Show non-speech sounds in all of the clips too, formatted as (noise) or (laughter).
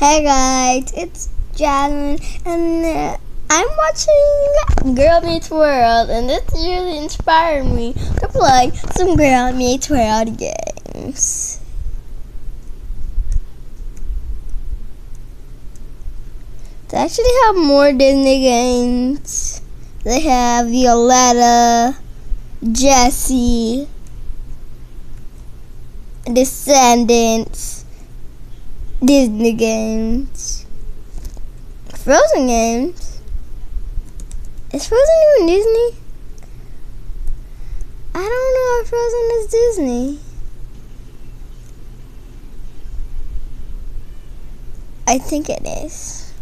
Hey guys, it's Jazmine, and uh, I'm watching Girl Meets World, and this really inspired me to play some Girl Meets World games. They actually have more Disney games. They have Violetta, Jessie, Descendants, Disney games, Frozen games. Is Frozen even Disney? I don't know if Frozen is Disney. I think it is.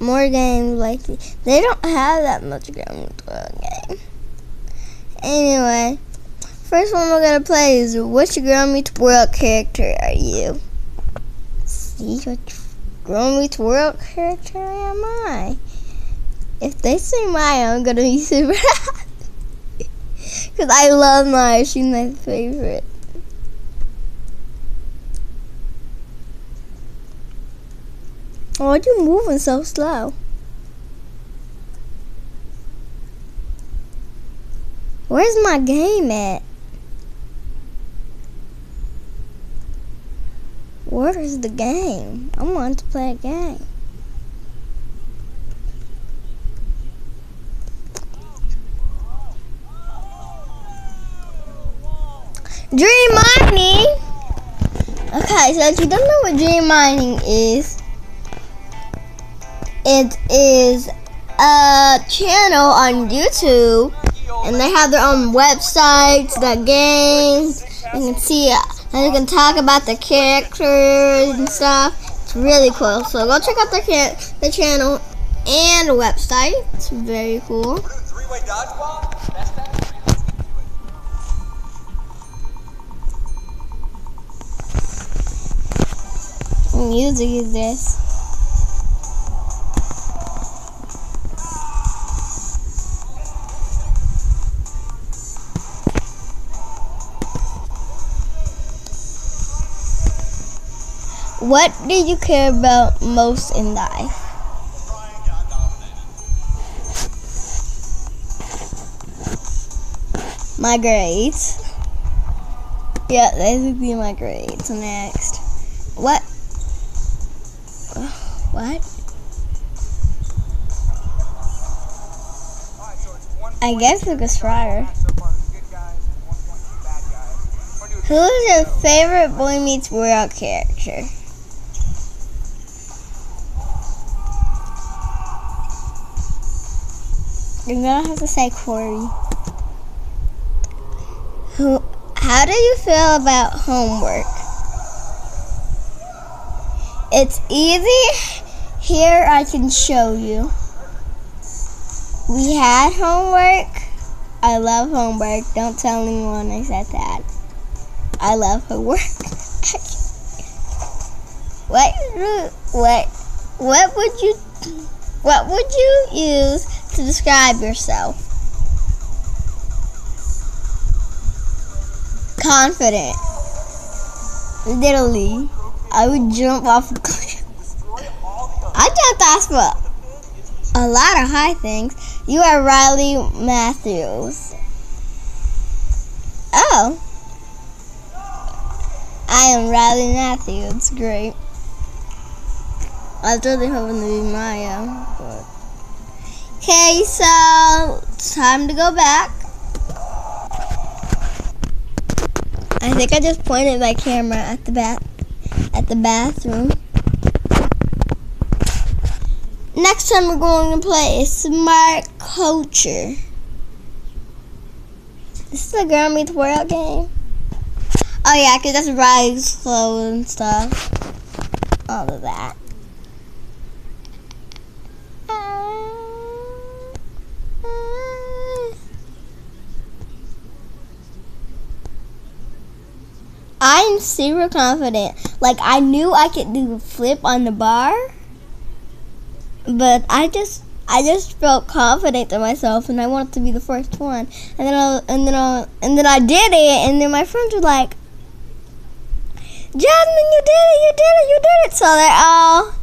More games like they don't have that much game game. Anyway, first one we're gonna play is which Girl Meets World character are you? See what Girl Meets World character am I? If they say Maya, I'm gonna be (laughs) super happy. Cause I love Maya, she's my favorite. Why are you moving so slow? Where's my game at? Where is the game? I want to play a game. Dream mining. Okay, so if you don't know what dream mining is, it is a channel on YouTube, and they have their own websites, the games. You can see, and you can talk about the characters and stuff. It's really cool. So go check out the can the channel and website. It's very cool. Music is this? What do you care about most in life? My grades. Yeah, these would be my grades next. What? What? I guess Lucas Friar. Who's your favorite Boy Meets World character? You're gonna have to say Cory. Who? How do you feel about homework? It's easy. Here I can show you. We had homework. I love homework. Don't tell anyone I said that. I love homework. (laughs) what what what would you what would you use to describe yourself? Confident. Literally. I would jump off a cliff. I jumped off a, a lot of high things. You are Riley Matthews. Oh. I am Riley Matthews. Great. I was really hoping to be Maya. Okay, so it's time to go back. I think I just pointed my camera at the bath at the bathroom. Next time we're going to play Smart Culture. This is a Girl Meets World game. Oh yeah, cause that's Rise Slow and stuff. All of that. I'm super confident. Like I knew I could do a flip on the bar, but I just I just felt confident in myself, and I wanted to be the first one. And then I and then I and then I did it, and then my friends were like, Jazmine, you did it, you did it, you did it. So they all,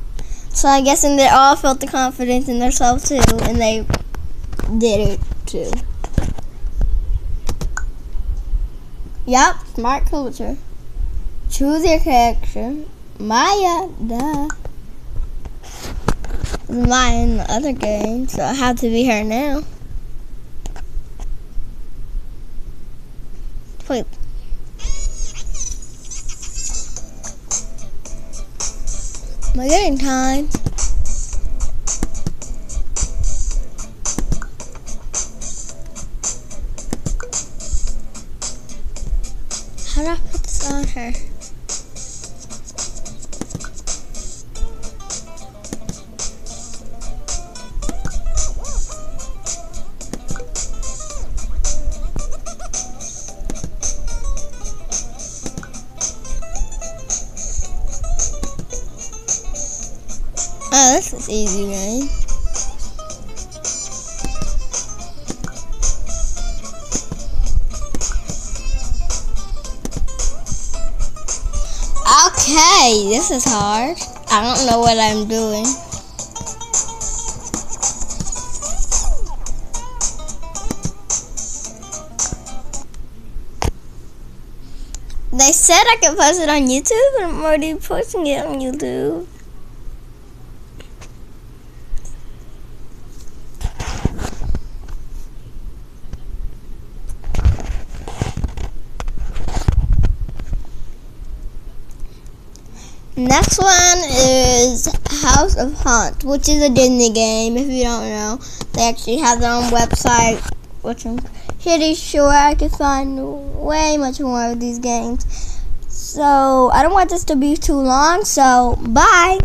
so I guess and they all felt the confidence in themselves too, and they did it too. Yup, smart culture. Choose your character. Maya, duh. Maya in the other game, so I have to be her now. Wait. I getting time? How do I put this on her? Oh, this is easy, man. Okay, this is hard. I don't know what I'm doing. They said I could post it on YouTube, and I'm already posting it on YouTube. Next one is House of Haunt, which is a Disney game. If you don't know, they actually have their own website, which I'm pretty sure I can find way much more of these games. So I don't want this to be too long. So bye.